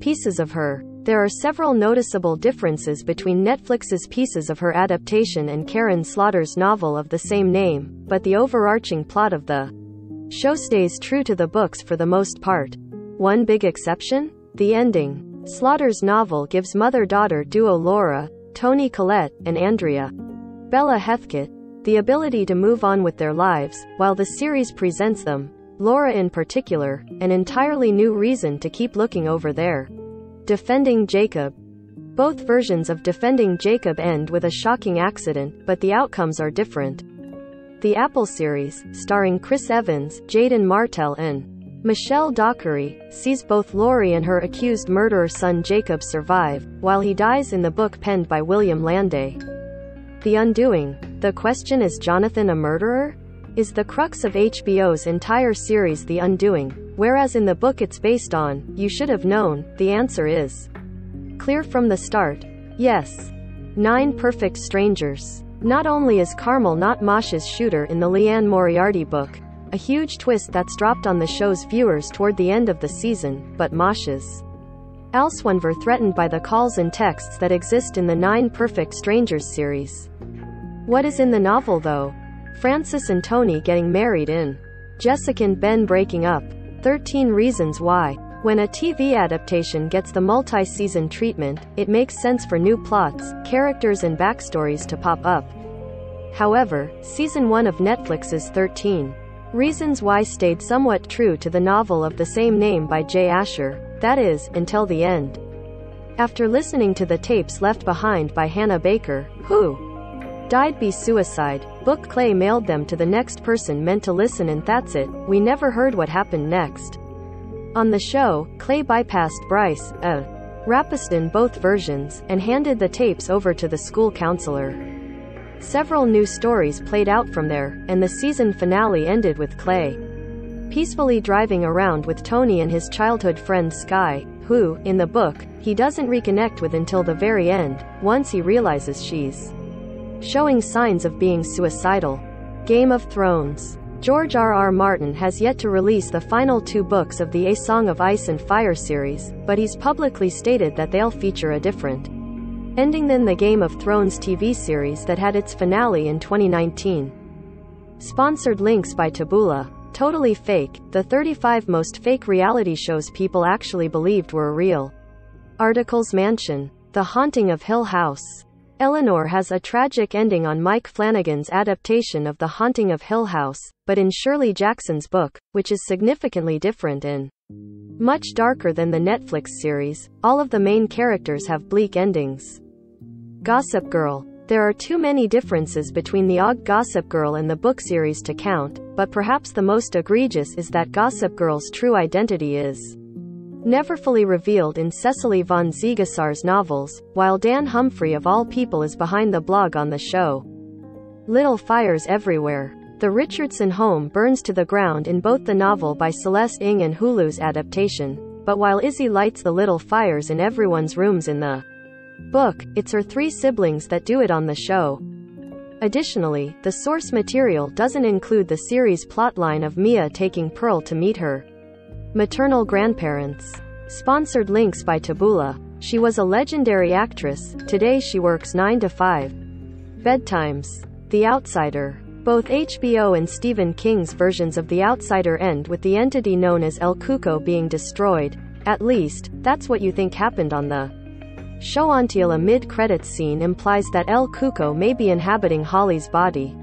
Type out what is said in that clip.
Pieces of Her. There are several noticeable differences between Netflix's Pieces of Her adaptation and Karin Slaughter's novel of the same name, but the overarching plot of the show stays true to the books for the most part. One big exception? The ending. Slaughter's novel gives mother-daughter duo Laura, Toni Collette, and Andrea Bella Heathcote the ability to move on with their lives, while the series presents them, Laura in particular, an entirely new reason to keep looking over there. Defending Jacob. Both versions of Defending Jacob end with a shocking accident, but the outcomes are different. The Apple series, starring Chris Evans, Jaeden Martell and Michelle Dockery, sees both Laurie and her accused murderer son Jacob survive, while he dies in the book penned by William Landay. The Undoing. The question is Jonathan a murderer? Is the crux of HBO's entire series The Undoing, whereas in the book it's based on, You Should Have Known, the answer is clear from the start. Yes. Nine Perfect Strangers. Not only is Carmel not Masha's shooter in the Liane Moriarty book, a huge twist that's dropped on the show's viewers toward the end of the season, but Masha's. Elsewhere threatened by the calls and texts that exist in the Nine Perfect Strangers series. What is in the novel though? Frances and Tony getting married in. Jessica and Ben breaking up. 13 Reasons Why. When a TV adaptation gets the multi-season treatment, it makes sense for new plots, characters and backstories to pop up. However, season 1 of Netflix's 13 Reasons Why stayed somewhat true to the novel of the same name by Jay Asher, that is, until the end. After listening to the tapes left behind by Hannah Baker, who died by suicide, Book Clay mailed them to the next person meant to listen and that's it, we never heard what happened next. On the show, Clay bypassed Bryce, a rapist in both versions, and handed the tapes over to the school counselor. Several new stories played out from there, and the season finale ended with Clay peacefully driving around with Tony and his childhood friend Skye, who, in the book, he doesn't reconnect with until the very end, once he realizes she's showing signs of being suicidal. Game of Thrones. George R. R. Martin has yet to release the final two books of the A Song of Ice and Fire series, but he's publicly stated that they'll feature a different ending than the Game of Thrones TV series that had its finale in 2019. Sponsored links by Taboola. Totally fake, the 35 most fake reality shows people actually believed were real. Articles Mansion. The Haunting of Hill House. Eleanor has a tragic ending on Mike Flanagan's adaptation of The Haunting of Hill House, but in Shirley Jackson's book, which is significantly different and much darker than the Netflix series, all of the main characters have bleak endings. Gossip Girl. There are too many differences between the OG Gossip Girl and the book series to count, but perhaps the most egregious is that Gossip Girl's true identity is never fully revealed in Cecily von Ziegesar's novels, while Dan Humphrey of all people is behind the blog on the show. Little Fires Everywhere. The Richardson home burns to the ground in both the novel by Celeste Ng and Hulu's adaptation, but while Izzy lights the little fires in everyone's rooms in the book, it's her three siblings that do it on the show. Additionally, the source material doesn't include the series plotline of Mia taking Pearl to meet her maternal grandparents. Sponsored links by Taboola. She was a legendary actress, today she works 9 to 5. Bedtimes. The Outsider. Both HBO and Stephen King's versions of The Outsider end with the entity known as El Cuco being destroyed. At least, that's what you think happened on the show until a mid-credits scene implies that El Cuco may be inhabiting Holly's body.